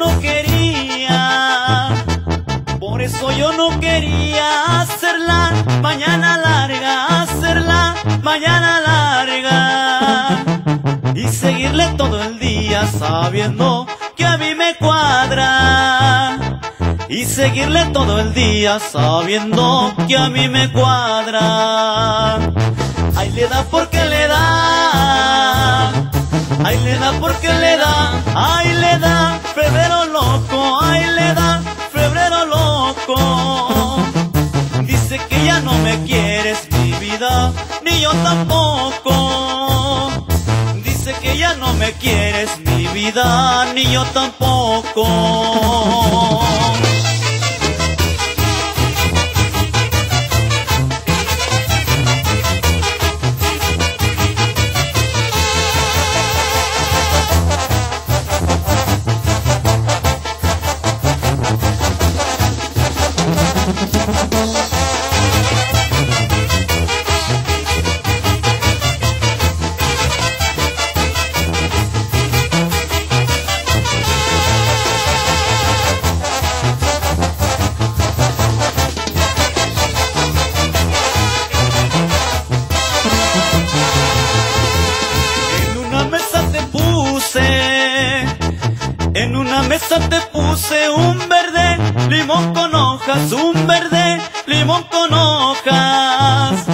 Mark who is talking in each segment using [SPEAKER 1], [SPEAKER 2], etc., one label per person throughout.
[SPEAKER 1] no quería, por eso yo no quería hacerla mañana larga, hacerla mañana larga y seguirle todo el día sabiendo que a mí me cuadra y seguirle todo el día sabiendo que a mí me cuadra. Ay, le da porque le da. Ay, le da porque le da. Ay, le da. Bebé ni yo tampoco. Dice que ya no me quieres mi vida, ni yo tampoco. Mesa te puse un verde limón con hojas, un verde limón con hojas.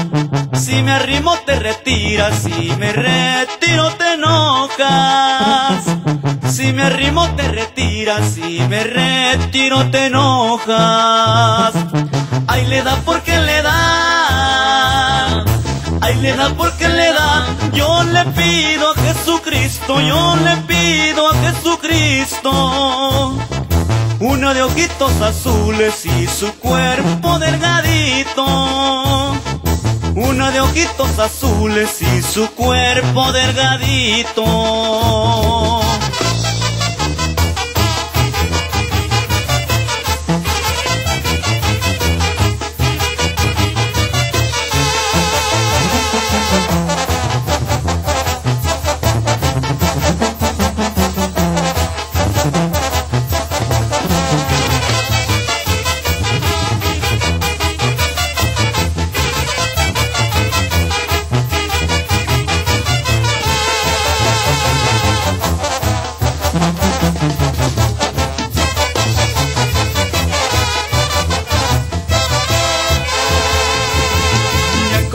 [SPEAKER 1] Si me arrimo te retiras, si me retiro te enojas. Si me arrimo te retiras, si me retiro te enojas. Ay, le da porque le. Da porque le da. Yo le pido a Jesucristo, yo le pido a Jesucristo. Una de ojitos azules y su cuerpo delgadito. Una de ojitos azules y su cuerpo delgadito.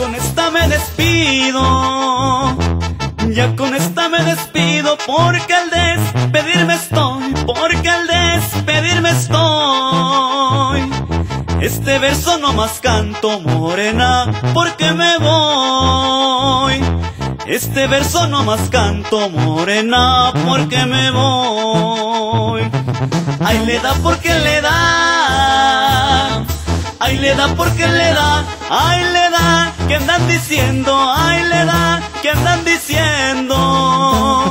[SPEAKER 1] Con esta me despido. Ya con esta me despido porque al despedirme estoy, porque al despedirme estoy. Este verso no más canto morena porque me voy. Este verso no más canto morena porque me voy. Ay, le da porque le da. Ay, le da porque le da, ay, diciendo, ay, le da, que andan diciendo.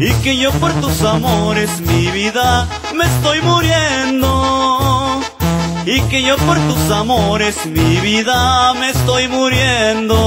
[SPEAKER 1] Y que yo por tus amores, mi vida, me estoy muriendo. Y que yo por tus amores, mi vida, me estoy muriendo.